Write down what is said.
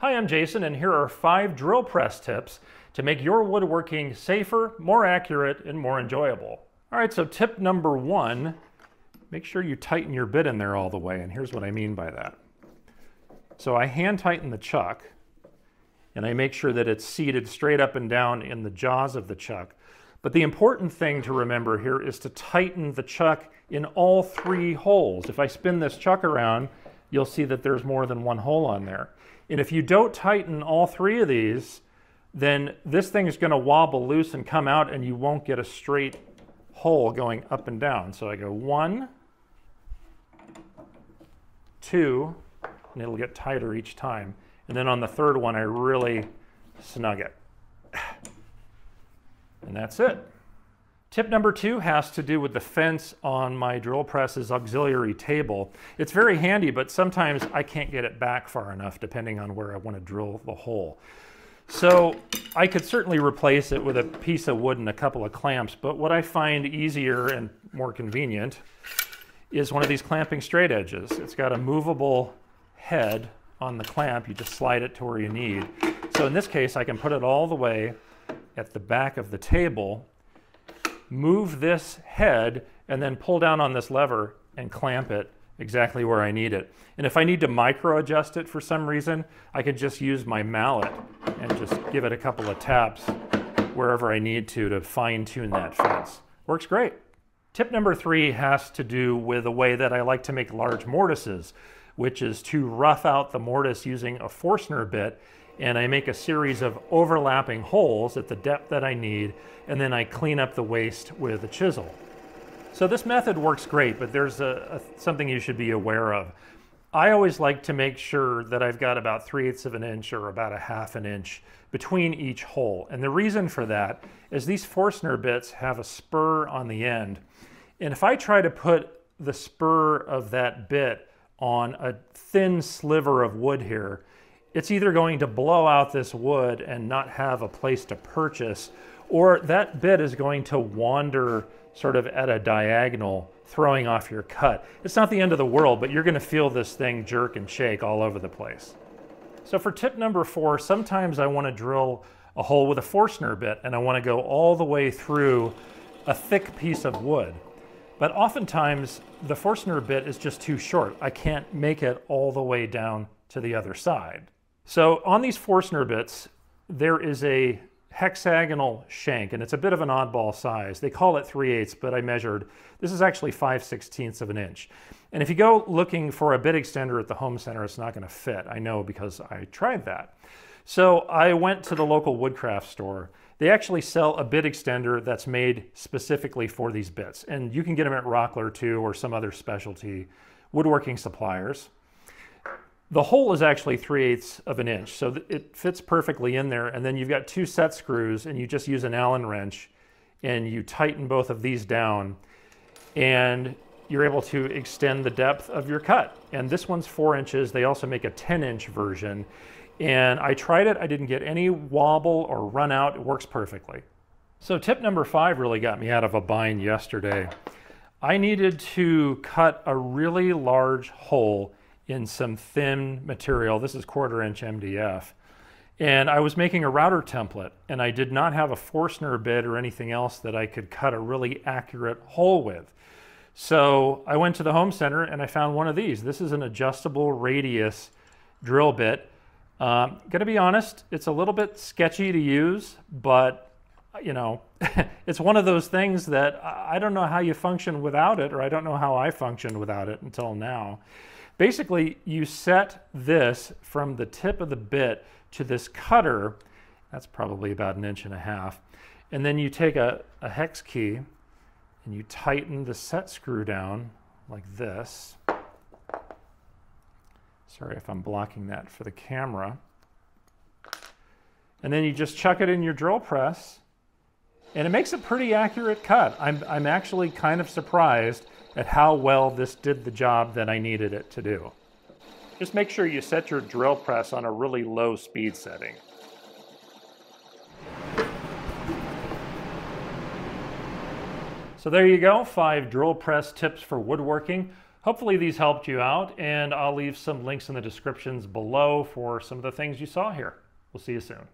Hi, I'm Jason, and here are five drill press tips to make your woodworking safer, more accurate, and more enjoyable. All right, so tip number one, make sure you tighten your bit in there all the way, and here's what I mean by that. So I hand tighten the chuck, and I make sure that it's seated straight up and down in the jaws of the chuck. But the important thing to remember here is to tighten the chuck in all three holes. If I spin this chuck around, you'll see that there's more than one hole on there. And if you don't tighten all three of these, then this thing is going to wobble loose and come out and you won't get a straight hole going up and down. So I go one, two, and it'll get tighter each time. And then on the third one, I really snug it. And that's it. Tip number two has to do with the fence on my drill press's auxiliary table. It's very handy, but sometimes I can't get it back far enough depending on where I want to drill the hole. So I could certainly replace it with a piece of wood and a couple of clamps, but what I find easier and more convenient is one of these clamping straight edges. It's got a movable head on the clamp. You just slide it to where you need. So in this case, I can put it all the way at the back of the table, move this head, and then pull down on this lever and clamp it exactly where I need it. And if I need to micro adjust it for some reason, I could just use my mallet and just give it a couple of taps wherever I need to to fine tune that fence. Works great. Tip number three has to do with the way that I like to make large mortises, which is to rough out the mortise using a Forstner bit and I make a series of overlapping holes at the depth that I need, and then I clean up the waste with a chisel. So this method works great, but there's a, a, something you should be aware of. I always like to make sure that I've got about 3 eighths of an inch or about a half an inch between each hole. And the reason for that is these Forstner bits have a spur on the end. And if I try to put the spur of that bit on a thin sliver of wood here, it's either going to blow out this wood and not have a place to purchase, or that bit is going to wander sort of at a diagonal, throwing off your cut. It's not the end of the world, but you're going to feel this thing jerk and shake all over the place. So for tip number four, sometimes I want to drill a hole with a Forstner bit and I want to go all the way through a thick piece of wood. But oftentimes the Forstner bit is just too short. I can't make it all the way down to the other side. So on these Forstner bits, there is a hexagonal shank, and it's a bit of an oddball size. They call it 3 eighths, but I measured. This is actually 5 sixteenths of an inch. And if you go looking for a bit extender at the home center, it's not going to fit. I know because I tried that. So I went to the local woodcraft store. They actually sell a bit extender that's made specifically for these bits. And you can get them at Rockler too or some other specialty woodworking suppliers. The hole is actually 3 eighths of an inch, so it fits perfectly in there. And then you've got two set screws and you just use an Allen wrench and you tighten both of these down and you're able to extend the depth of your cut. And this one's four inches. They also make a 10 inch version. And I tried it, I didn't get any wobble or run out. It works perfectly. So tip number five really got me out of a bind yesterday. I needed to cut a really large hole in some thin material. This is quarter inch MDF. And I was making a router template and I did not have a Forstner bit or anything else that I could cut a really accurate hole with. So I went to the home center and I found one of these. This is an adjustable radius drill bit. Um, gonna be honest, it's a little bit sketchy to use, but Uh, you know, it's one of those things that I don't know how you function without it, or I don't know how I functioned without it until now. Basically, you set this from the tip of the bit to this cutter, that's probably about an inch and a half, and then you take a, a hex key and you tighten the set screw down like this. Sorry if I'm blocking that for the camera. And then you just chuck it in your drill press and it makes a pretty accurate cut. I'm, I'm actually kind of surprised at how well this did the job that I needed it to do. Just make sure you set your drill press on a really low speed setting. So there you go, five drill press tips for woodworking. Hopefully these helped you out, and I'll leave some links in the descriptions below for some of the things you saw here. We'll see you soon.